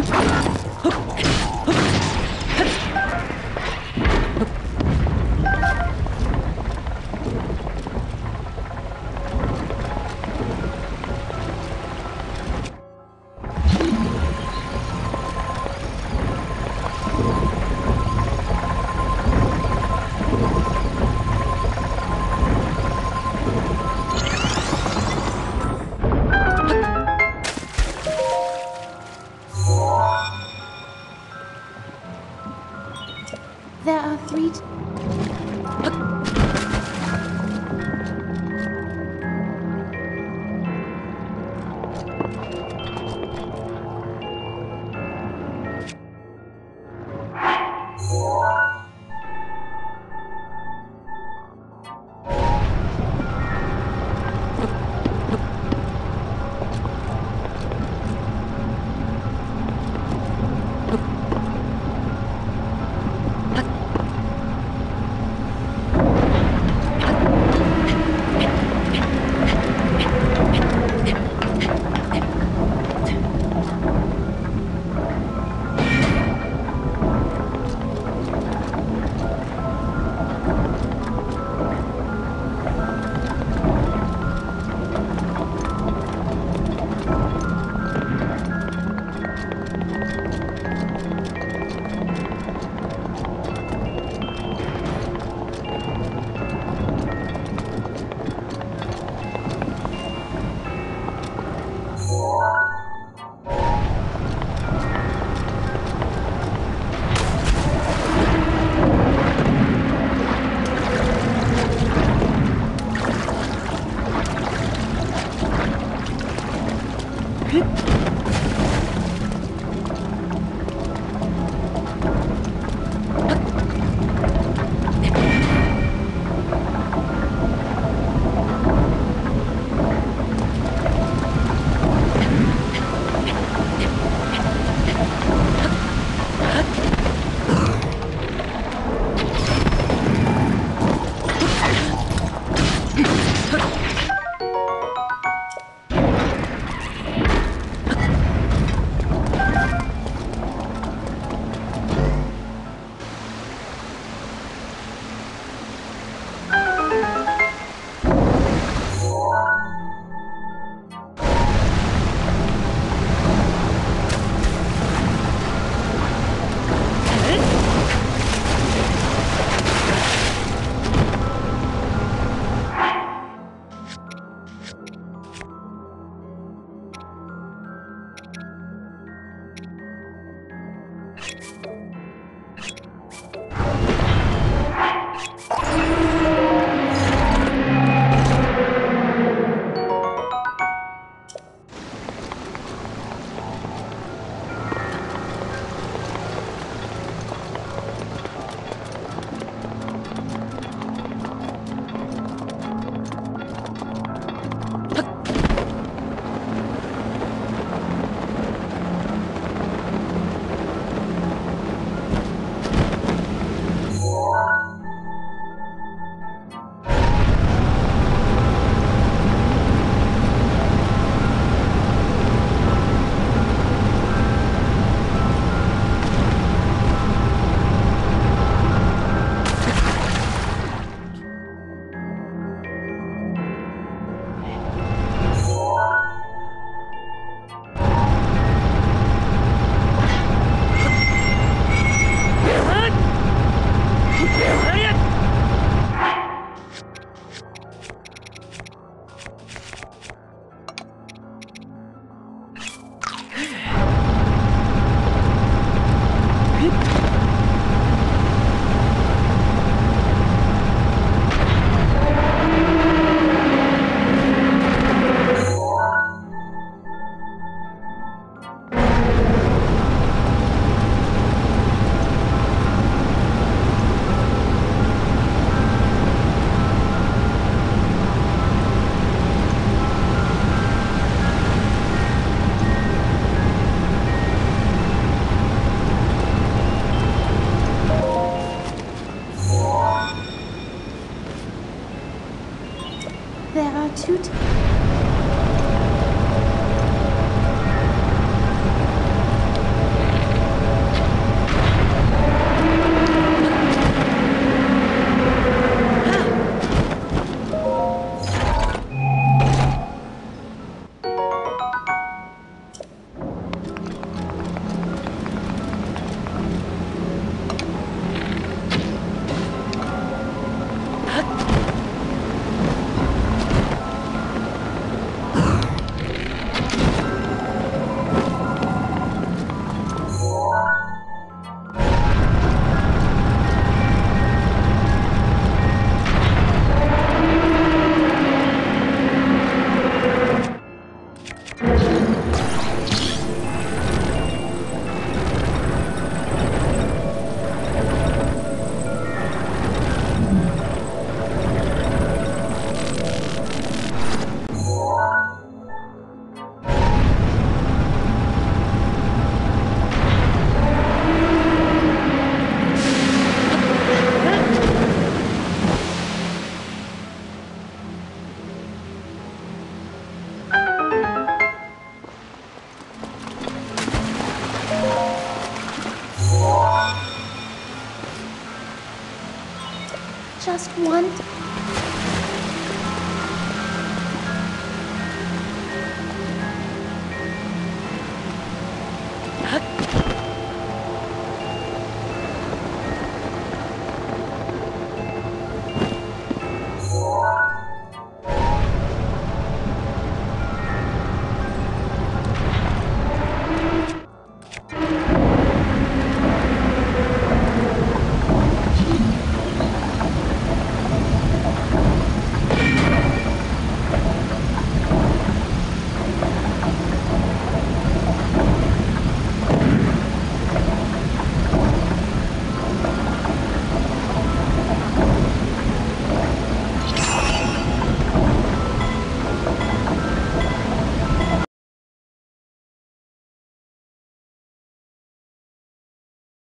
There are three. T- There just one.